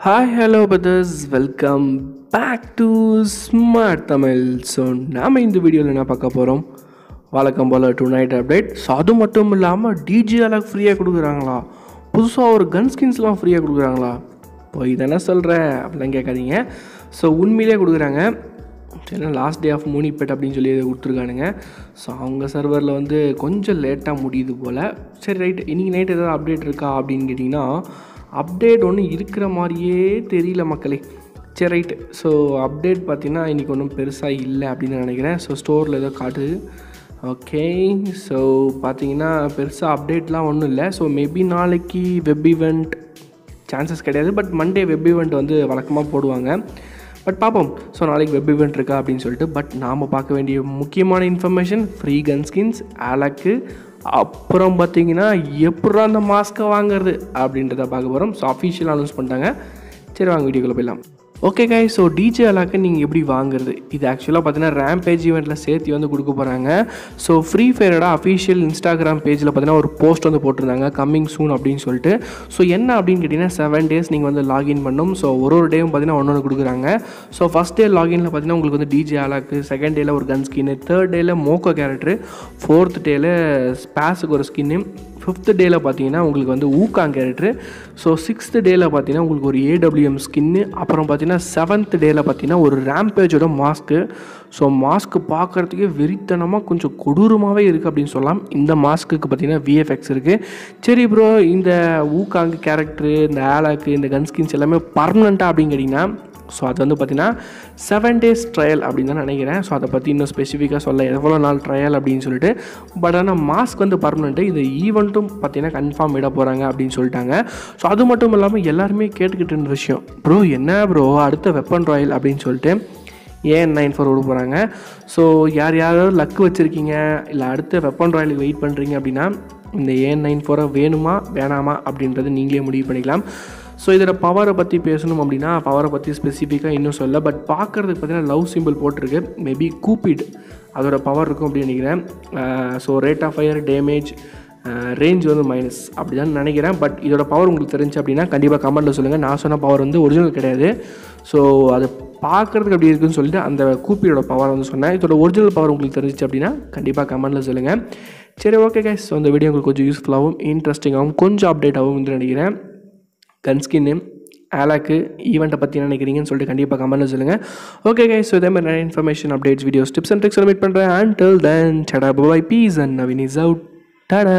Hi hello brothers welcome back to smart Tamil so நாம் இந்த வீடியோவில் என்ன பார்க்க போகிறோம் வழக்கம் போல் டு நைட் அப்டேட் ஸோ அது மட்டும் இல்லாமல் டிஜி அலாக் ஃப்ரீயாக கொடுக்குறாங்களா? புதுசாக ஒரு கன் ஸ்கின்ஸ்லாம் ஃப்ரீயாக கொடுக்குறாங்களா? போய் தானே சொல்கிறேன் அப்படிலாம் கேட்காதீங்க. ஸோ உண்மையிலே கொடுக்குறாங்க. ஏன்னா லாஸ்ட் டே ஆஃப் மூனிபெட் அப்படின்னு சொல்லி கொடுத்துருக்கானுங்க. ஸோ அவங்க சர்வரில் வந்து கொஞ்சம் லேட்டாக முடியுது போல். சரி ரைட் இன்றைக்கி நைட் ஏதாவது அப்டேட் இருக்கா அப்படின்னு கேட்டிங்கன்னா அப்டேட் ஒன்று இருக்கிற மாதிரியே தெரியல மக்களே. சரி ரைட்டு ஸோ அப்டேட் பார்த்தீங்கன்னா இன்றைக்கி ஒன்றும் பெருசாக இல்லை அப்படின்னு நான் நினைக்கிறேன். ஸோ ஸ்டோரில் ஏதோ காட்டுது. ஓகே ஸோ பார்த்தீங்கன்னா பெருசாக அப்டேட்லாம் ஒன்றும் இல்லை. ஸோ மேபி நாளைக்கு வெப் ஈவெண்ட் சான்சஸ் கிடையாது. பட் மண்டே வெப் ஈவெண்ட் வந்து வழக்கமாக போடுவாங்க. பட் பார்ப்போம். ஸோ நாளைக்கு வெப் ஈவெண்ட் இருக்கா அப்படின்னு சொல்லிட்டு. பட் நாம் பார்க்க வேண்டிய முக்கியமான இன்ஃபர்மேஷன் ஃப்ரீ கன் ஸ்கின்ஸ் ஆலக்கு அப்புறம் பார்த்தீங்கன்னா எப்படா அந்த மாஸ்க்கை வாங்குறது? அப்படின்றத பார்க்க போகிறோம் ஸோ அஃபிஷியல் அனௌன்ஸ் பண்ணிட்டாங்க. சரி வாங்க வீடியோக்குள்ளே போயிடலாம். ஓகே காய் ஸோ டிஜே அலாக்கு நீங்கள் எப்படி வாங்குறது? இது ஆக்சுவலாக பார்த்தீங்கன்னா ரேம்பேஜ் ஈவெண்ட்டில் சேர்த்து வந்து கொடுக்க போகிறாங்க ஸோ ஃப்ரீ ஃபயரோட அஃபிஷியல் இன்ஸ்டாகிராம் பேஜில் பார்த்தீங்கன்னா ஒரு போஸ்ட் வந்து போட்டிருந்தாங்க கம்மிங் சூன் அப்படின்னு சொல்லிட்டு. ஸோ என்ன அப்படின்னு கேட்டிங்கன்னா செவன் டேஸ் நீங்கள் வந்து லாகின் பண்ணும். ஸோ ஒரு ஒரு டேவும் பார்த்தீங்கன்னா ஒன்று ஒன்று கொடுக்குறாங்க. ஸோ ஃபஸ்ட் டே லாகினில் பார்த்தீங்கன்னா உங்களுக்கு வந்து டிஜே அலாக்கு செகண்ட் டேயில் ஒரு கன் ஸ்கின்னு தேர்ட் டேயில் மோக்கோ கேரக்டரு ஃபோர்த் டேயில் ஸ்பேஸுக்கு ஒரு ஸ்கின்னு ஃபிஃப்த்து டேயில் பார்த்தீங்கன்னா உங்களுக்கு வந்து ஊக்காங் கேரக்டரு ஸோ சிக்ஸ்த்து டேயில் பார்த்தீங்கன்னா உங்களுக்கு ஒரு ஏடபிள்யூஎம் ஸ்கின்னு அப்புறம் பார்த்தீங்கன்னா செவன்த் டேயில் பார்த்தீங்கன்னா ஒரு ரேம்பேஜோட மாஸ்க்கு ஸோ மாஸ்க்கு பார்க்குறதுக்கே வெறித்தனமாக கொஞ்சம் கொடூரமாகவே இருக்குது அப்படின்னு சொல்லலாம். இந்த மாஸ்க்குக்கு பார்த்தீங்கன்னா விஎஃப்எக்ஸ் இருக்குது சரி ப்ரோ இந்த ஊக்காங் கேரக்டரு இந்த ஆலாக்கு இந்த கன் ஸ்கின்ஸ் எல்லாமே பர்மனண்ட்டாக அப்படின்னு கேட்டிங்கன்னா ஸோ அது வந்து பார்த்திங்கன்னா செவன் டேஸ் ட்ரையல் அப்படின்னு தான் நினைக்கிறேன். ஸோ அதை பற்றி இன்னும் ஸ்பெசிஃபிக்காக சொல்ல எவ்வளோ நாள் ட்ரையல் அப்படின்னு சொல்லிட்டு. பட் ஆனால் மாஸ்க் வந்து பர்மனெண்ட்டு இது ஈவெண்ட்டும் பார்த்தீங்கன்னா கன்ஃபார்ம் விட போகிறாங்க அப்படின்னு சொல்லிட்டாங்க. ஸோ அது மட்டும் இல்லாமல் எல்லாருமே கேட்டுக்கிட்டு இருந்த விஷயம். ப்ரோ என்ன ப்ரோ? அடுத்த வெப்பன் ராயல் அப்படின்னு சொல்லிட்டு ஏன் நைன் ஃபோர் விட போகிறாங்க ஸோ யார் யாராவது லக்கு வச்சுருக்கீங்க? இல்லை அடுத்த வெப்பன் ராயலுக்கு வெயிட் பண்ணுறீங்க அப்படின்னா இந்த ஏன் நைன் ஃபோரை வேணுமா? வேணாமா? அப்படின்றது நீங்களே முடிவு பண்ணிக்கலாம். ஸோ இதோட பவரை பற்றி பேசணும் அப்படின்னா பவரை பற்றி ஸ்பெசிஃபிக்காக இன்னும் சொல்ல பட் பார்க்குறதுக்கு பார்த்தீங்கன்னா லவ் சிம்பிள் போட்டிருக்கு. மேபி கூப்பிட் அதோட பவர் இருக்கும் அப்படின்னு நினைக்கிறேன். So rate of fire damage range வந்து மைனஸ் அப்படி தான் நினைக்கிறேன். பட் இதோட பவர் உங்களுக்கு தெரிஞ்சு அப்படின்னா கண்டிப்பாக கமெண்ட்டில் சொல்லுங்கள் நான் சொன்ன பவர் வந்து ஒரிஜினல் கிடையாது. ஸோ அது பார்க்குறதுக்கு அப்படி இருக்குன்னு சொல்லிட்டு அந்த கூப்பியோட பவர் வந்து சொன்னேன். இதோட ஒரிஜினல் பவர் உங்களுக்கு தெரிஞ்சிச்சு அப்படின்னா கண்டிப்பாக கமெண்ட்டில் சொல்லுங்கள் சரி ஓகே கேஸ் ஸோ அந்த வீடியோ உங்களுக்கு கொஞ்சம் யூஸ்ஃபுல்லாகவும் இன்ட்ரெஸ்டிங்காகவும் கொஞ்சம் அப்டேட்டாகவும் வந்து நினைக்கிறேன். கன்ஸ்கின்னு ஆலாக்கு ஈவெண்ட்டை பற்றி நினைக்கிறீங்கன்னு சொல்லிட்டு கண்டிப்பாக கமெண்ட்டில் சொல்லுங்கள் ஓகே கைஸ் ஸோ இதே மாதிரி நிறைய information updates videos tips and tricks meet பண்ணுறேன் and till then tata bye peace and Navin is out tata